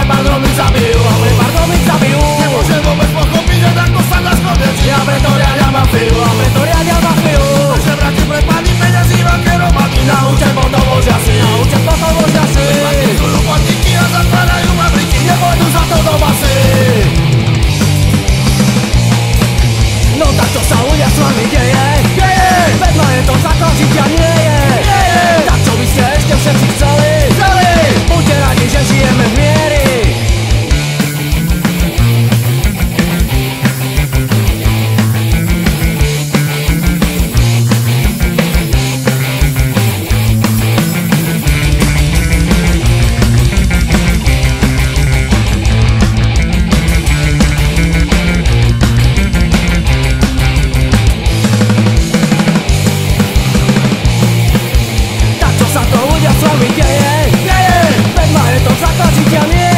separó mis amigos sa to ľudia s vami deje? Deje! Veď ma je to zakážiteľ, nie